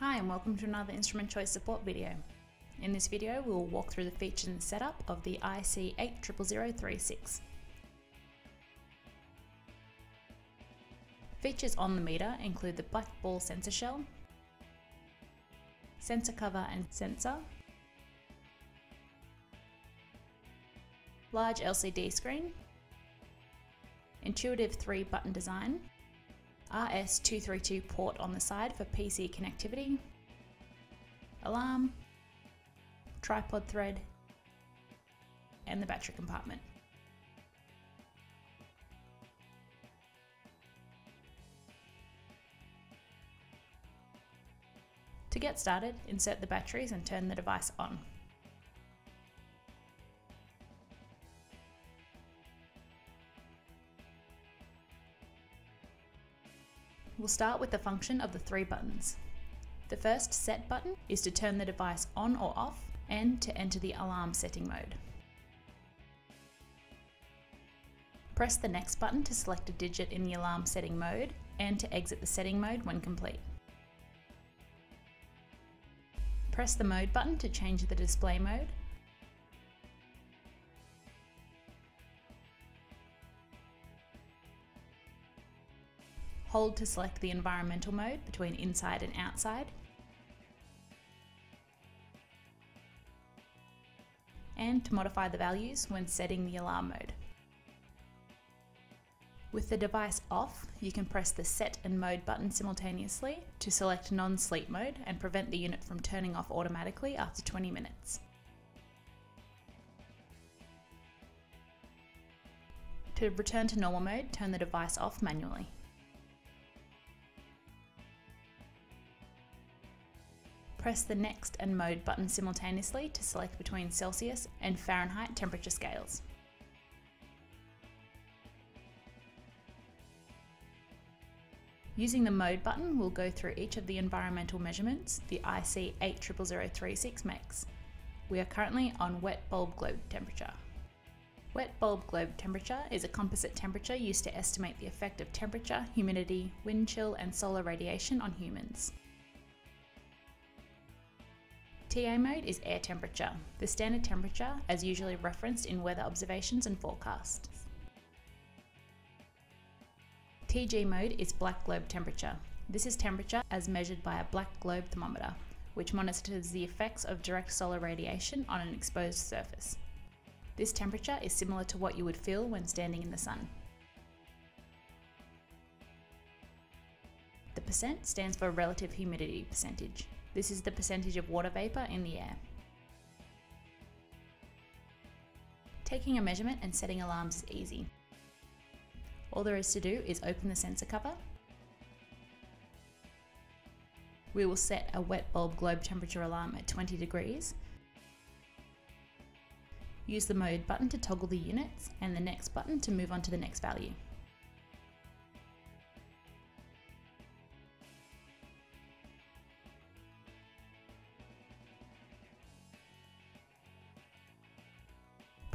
Hi and welcome to another Instrument Choice Support video. In this video we will walk through the features and setup of the IC800036. Features on the meter include the black ball sensor shell, sensor cover and sensor, large LCD screen, intuitive 3 button design, RS232 port on the side for PC connectivity, alarm, tripod thread, and the battery compartment. To get started, insert the batteries and turn the device on. We'll start with the function of the three buttons. The first set button is to turn the device on or off and to enter the alarm setting mode. Press the next button to select a digit in the alarm setting mode and to exit the setting mode when complete. Press the mode button to change the display mode Hold to select the environmental mode between inside and outside. And to modify the values when setting the alarm mode. With the device off, you can press the set and mode button simultaneously to select non-sleep mode and prevent the unit from turning off automatically after 20 minutes. To return to normal mode, turn the device off manually. Press the Next and Mode button simultaneously to select between Celsius and Fahrenheit temperature scales. Using the Mode button, we'll go through each of the environmental measurements the IC 800036 makes. We are currently on wet bulb globe temperature. Wet bulb globe temperature is a composite temperature used to estimate the effect of temperature, humidity, wind chill and solar radiation on humans. TA mode is air temperature, the standard temperature as usually referenced in weather observations and forecasts. TG mode is black globe temperature. This is temperature as measured by a black globe thermometer, which monitors the effects of direct solar radiation on an exposed surface. This temperature is similar to what you would feel when standing in the sun. The percent stands for relative humidity percentage. This is the percentage of water vapour in the air. Taking a measurement and setting alarms is easy. All there is to do is open the sensor cover. We will set a wet bulb globe temperature alarm at 20 degrees. Use the mode button to toggle the units and the next button to move on to the next value.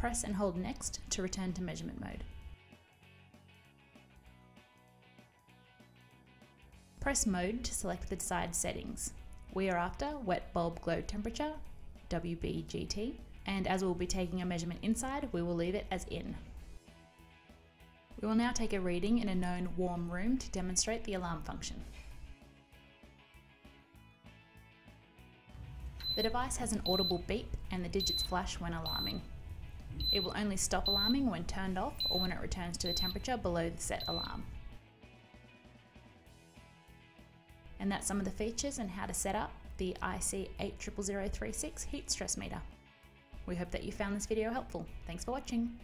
Press and hold Next to return to measurement mode. Press Mode to select the desired settings. We are after Wet Bulb Globe Temperature, WBGT, and as we'll be taking a measurement inside, we will leave it as in. We will now take a reading in a known warm room to demonstrate the alarm function. The device has an audible beep and the digits flash when alarming. It will only stop alarming when turned off or when it returns to the temperature below the set alarm. And that's some of the features and how to set up the IC800036 heat stress meter. We hope that you found this video helpful. Thanks for watching.